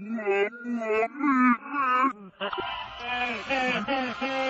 Thank you.